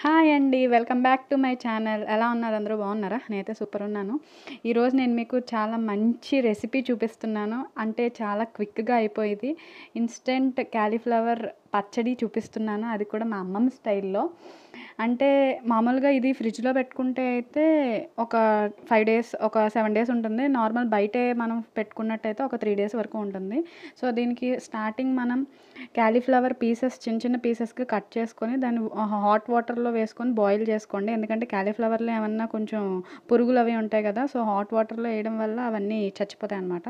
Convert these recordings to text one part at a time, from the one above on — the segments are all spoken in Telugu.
హాయ్ అండి welcome back to my channel. ఎలా ఉన్నారు అందరూ? బాగున్నారా? నేనైతే సూపర్ ఉన్నాను. ఈరోజు నేను మీకు చాలా మంచి రెసిపీ చూపిస్తున్నాను. అంటే చాలా క్విక్గా అయిపోయేది. ఇన్స్టెంట్ క్యాలీఫ్లవర్ పచ్చడి చూపిస్తున్నాను. అది కూడా మా అమ్మమ్మ స్టైల్లో. అంటే మామూలుగా ఇది ఫ్రిడ్జ్లో పెట్టుకుంటే అయితే ఒక ఫైవ్ డేస్ ఒక సెవెన్ డేస్ ఉంటుంది. నార్మల్ బయటే మనం పెట్టుకున్నట్టయితే ఒక త్రీ డేస్ వరకు ఉంటుంది. సో దీనికి స్టార్టింగ్ మనం క్యాలీఫ్లవర్ పీసెస్ చిన్న చిన్న పీసెస్కి కట్ చేసుకొని దాన్ని హాట్ వాటర్లో వేసుకొని బాయిల్ చేసుకోండి. ఎందుకంటే క్యాలీఫ్లవర్లో ఏమన్నా కొంచెం పురుగులు అవి ఉంటాయి కదా సో హాట్ వాటర్లో వేయడం వల్ల అవన్నీ చచ్చిపోతాయి అనమాట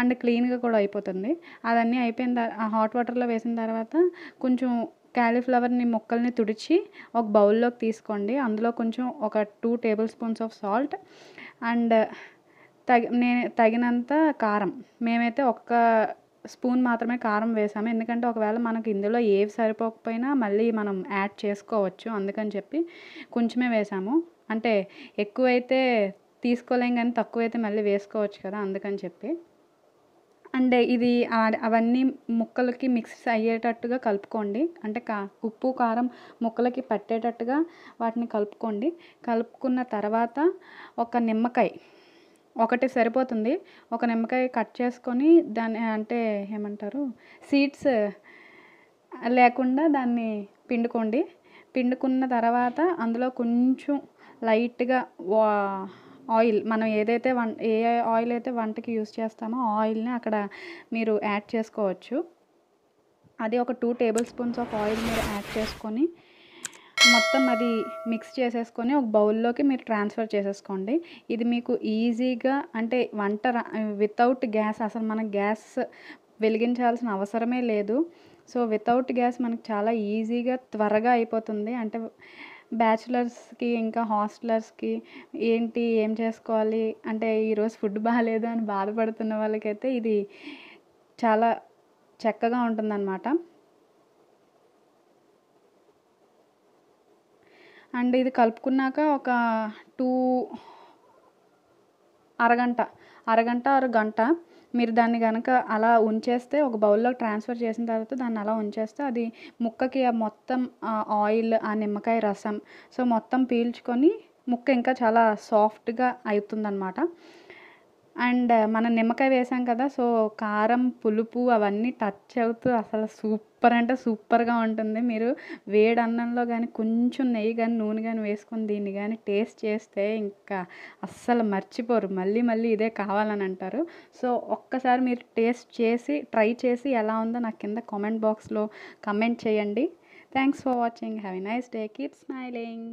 అండ్ క్లీన్గా కూడా అయిపోతుంది. అవన్నీ అయిపోయిన ఆ హాట్ వాటర్లో వేసిన తర్వాత కొంచెం క్యాలీఫ్లవర్ని ముక్కల్ని తుడిచి ఒక బౌల్లోకి తీసుకోండి. అందులో కొంచెం ఒక two tablespoons of salt and తగి నేను తగినంత కారం. మేమైతే ఒక్క స్పూన్ మాత్రమే కారం వేసాము. ఎందుకంటే ఒకవేళ మనకి ఇందులో ఏవి సరిపోకపోయినా మళ్ళీ మనం యాడ్ చేసుకోవచ్చు. అందుకని చెప్పి కొంచెమే వేసాము. అంటే ఎక్కువైతే తీసుకోలేం కానీ తక్కువైతే మళ్ళీ వేసుకోవచ్చు కదా అందుకని చెప్పి. అండ్ ఇది అవన్నీ ముక్కలకి మిక్స్ అయ్యేటట్టుగా కలుపుకోండి. అంటే కా ఉప్పు కారం ముక్కలకి పట్టేటట్టుగా వాటిని కలుపుకోండి. కలుపుకున్న తర్వాత ఒక నిమ్మకాయ ఒకటి సరిపోతుంది. ఒక నిమ్మకాయ కట్ చేసుకొని దాన్ని అంటే ఏమంటారు? సీడ్స్ లేకుండా దాన్ని పిండుకోండి. పిండుకున్న తర్వాత అందులో కొంచెం లైట్గా వా ఆయిల్ మనం ఏదైతే వం ఏ ఆయిల్ అయితే వంటకి యూస్ చేస్తామో ఆయిల్ని అక్కడ మీరు యాడ్ చేసుకోవచ్చు. అది ఒక two tablespoons of oil మీరు యాడ్ చేసుకొని మొత్తం అది మిక్స్ చేసేసుకొని ఒక బౌల్లోకి మీరు ట్రాన్స్ఫర్ చేసేసుకోండి. ఇది మీకు ఈజీగా అంటే వంట వితౌట్ గ్యాస్ అసలు మనకు గ్యాస్ వెలిగించాల్సిన అవసరమే లేదు. సో వితౌట్ గ్యాస్ మనకు చాలా ఈజీగా త్వరగా అయిపోతుంది. అంటే బ్యాచులర్స్కి ఇంకా హాస్టలర్స్కి ఏంటి ఏం చేసుకోవాలి అంటే ఈరోజు ఫుడ్ బాగాలేదు అని బాధపడుతున్న వాళ్ళకైతే ఇది చాలా చక్కగా ఉంటుందన్నమాట. అండ్ ఇది కలుపుకున్నాక ఒక టూ అరగంట అరగంట అర గంట మీరు దాన్ని కనుక అలా ఉంచేస్తే ఒక బౌల్లో ట్రాన్స్ఫర్ చేసిన తర్వాత దాన్ని అలా ఉంచేస్తే అది ముక్కకి ఆ మొత్తం ఆ ఆయిల్ ఆ నిమ్మకాయ రసం సో మొత్తం పీల్చుకొని ముక్క ఇంకా చాలా సాఫ్ట్గా అవుతుందన్నమాట. అండ్ మనం నిమ్మకాయ వేసాం కదా సో కారం పులుపు అవన్నీ టచ్ అవుతూ అసలు సూపర్ అంటే సూపర్గా ఉంటుంది. మీరు వేడి అన్నంలో కానీ కొంచెం నెయ్యి కానీ నూనె కానీ వేసుకొని దీన్ని కానీ టేస్ట్ చేస్తే ఇంకా అస్సలు మర్చిపోరు. మళ్ళీ మళ్ళీ ఇదే కావాలని అంటారు. సో ఒక్కసారి మీరు టేస్ట్ చేసి ట్రై చేసి ఎలా ఉందో నాకు కింద కామెంట్ బాక్స్లో కమెంట్ చేయండి. Thanks for watching have a nice day keep smiling